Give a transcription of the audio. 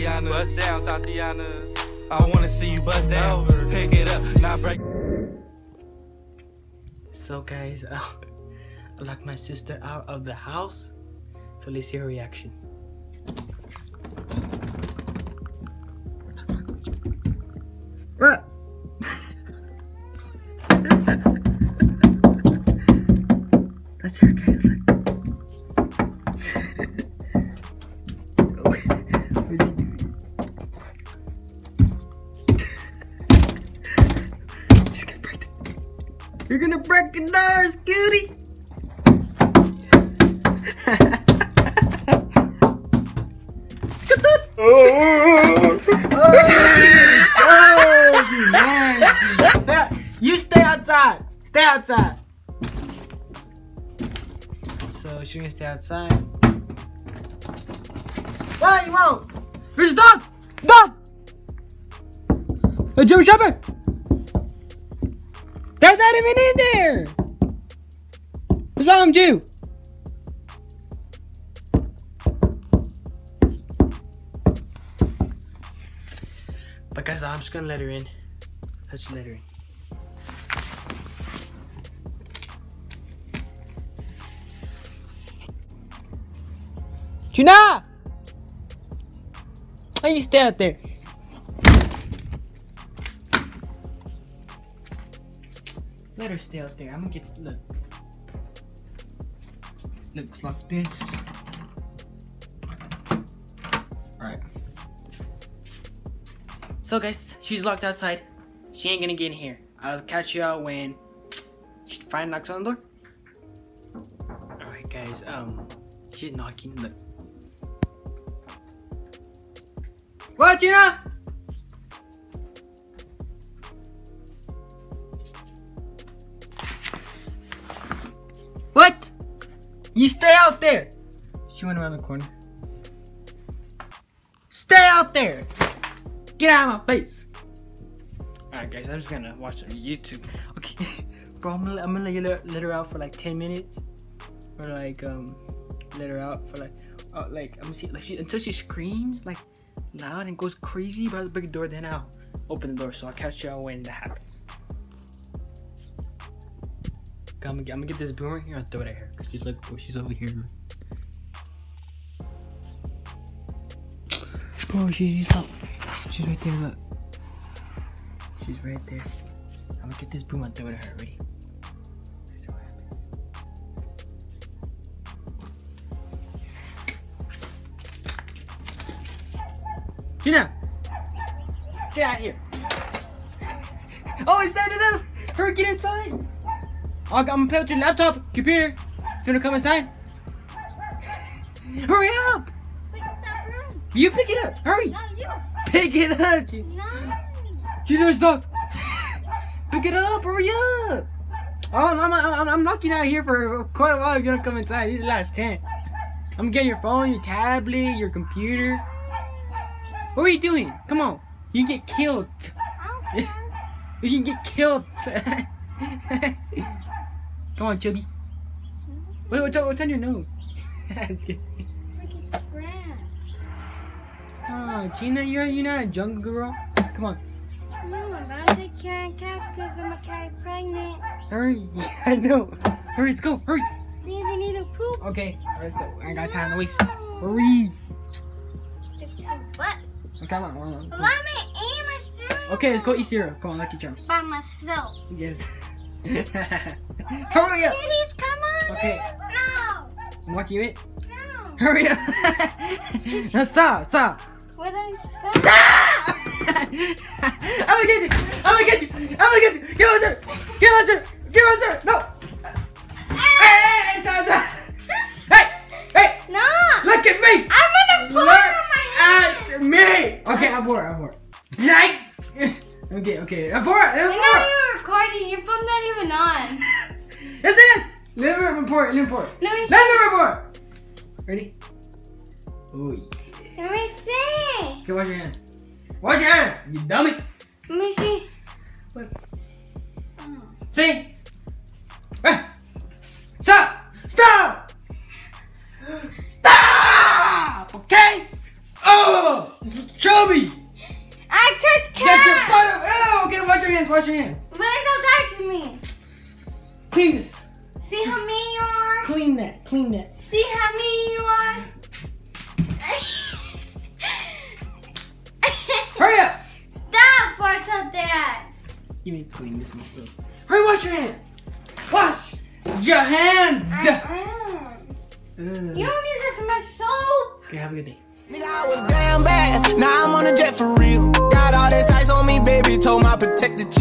Thotiana. Bust down, Thotiana. I wanna see you bust down. Pick it up, not break. So guys, I locked my sister out of the house. So let's see her reaction. You're gonna break the door, Scooty! Scoot! Oh, you. Stay- You stay outside! Stay outside! So she's gonna stay outside. Why you won't? There's a dog! Dog! A German Shepherd! That's not even in there! What's wrong with you? But guys, I'm just gonna let her in. Let's let her in. Gina! Why you stay out there? Let her stay out there. I'm gonna get look. Looks like this. Alright. So guys, she's locked outside. She ain't gonna get in here. I'll catch you out when she finally knocks on the door. Alright guys, um she's knocking look. What Gina? You stay out there! She went around the corner. Stay out there! Get out of my face! Alright guys, I'm just gonna watch on YouTube. Okay, bro, I'm gonna, I'm gonna let, her, let her out for like 10 minutes. Or like, um, let her out for like, uh, like, I'm gonna see, like, she, until she screams, like, loud and goes crazy about the big door, then I'll open the door. So I'll catch out when that happens. I'm gonna, get, I'm gonna get this boomerang here and throw it at her. Cause she's like, oh, she's over here. Bro, she's up. She's right there, look. She's right there. I'm gonna get this broom and throw it at her. Ready? Let's see. Gina! Get out here! Oh, it's standing up! Hurry, get inside! I'm gonna play with your laptop, computer. You wanna come inside? Hurry up! Pick up that broom. You pick it up! Hurry! No, you. Pick it up! No. Gina's stuck! Pick it up! Hurry up! Oh, I'm, I'm, I'm knocking out here for quite a while. You're gonna come inside. This is the last chance. I'm getting your phone, your tablet, your computer. What are you doing? Come on. You can get killed. Don't. You can get killed. Come on, Chubby. What, what's, on, what's on your nose? I'm just kidding. It's like it's grass. oh, Gina, you're, you're not a jungle girl. Come on. No, I'm not take carrying cats because I'm a cat pregnant. Hurry. I know. Hurry, let's go. Hurry. See, they need to poop. Okay, let's go. I ain't got time to waste. Hurry. What? Okay, come on. come on. Let me eat my cereal. Okay, let's go eat cereal. Come on, Lucky Charms. By myself. Yes. Hurry up. Kitties, come on. Okay. No. Lucky you it. No. Hurry up. no, stop. Stop. What did I stop? Ah! I'm gonna get you. I'm gonna get you. I'm gonna get you. Give us her. Give us her. Give us her. No. Hey, hey, stop, stop. Hey, hey. No. Look at me. I'm gonna pour Look my hand. at me. Okay, I'm bored. I'm bored. Yike. Okay, okay. I'm bored. I'm I know you're recording. Your phone's not even on. Yes, it is. Me report. Me report. Let me see. Let report. Ready? Oh, yeah. Let me see. Okay, wash your hand. Wash your hand, you dummy. Let me see. What? Oh. See? Hey. Stop! Stop! Stop! Okay? Oh! Show me. I touch Get your cat. butt up. Ew. Get wash your hands. Wash your hands. Don't touch me. Clean this. See how mean you are? Clean that. Clean that. See how mean you are? Hurry up. Stop for I tell dad. Give me clean this myself. Hurry, wash your hands. Wash your hands. Uh-uh. You don't need this much soap. Okay, have a good day. I was damn bad. Now I'm on a jet for real. Got all this ice on me, baby. Told my protector chief.